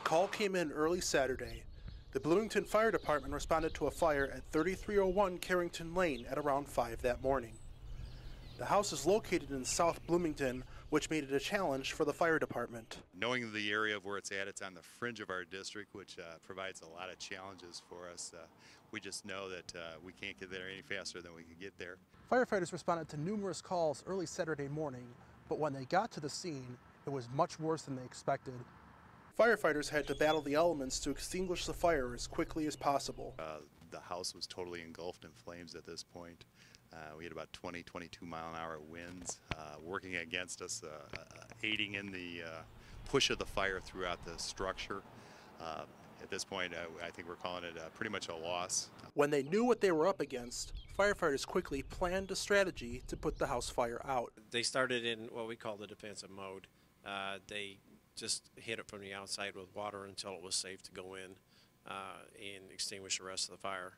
call came in early Saturday. The Bloomington Fire Department responded to a fire at 3301 Carrington Lane at around 5 that morning. The house is located in South Bloomington, which made it a challenge for the fire department. Knowing the area of where it's at, it's on the fringe of our district, which uh, provides a lot of challenges for us. Uh, we just know that uh, we can't get there any faster than we can get there. Firefighters responded to numerous calls early Saturday morning, but when they got to the scene, it was much worse than they expected. Firefighters had to battle the elements to extinguish the fire as quickly as possible. Uh, the house was totally engulfed in flames at this point. Uh, we had about 20, 22 mile an hour winds uh, working against us, uh, uh, aiding in the uh, push of the fire throughout the structure. Uh, at this point, uh, I think we're calling it uh, pretty much a loss. When they knew what they were up against, firefighters quickly planned a strategy to put the house fire out. They started in what we call the defensive mode. Uh, they just hit it from the outside with water until it was safe to go in uh, and extinguish the rest of the fire.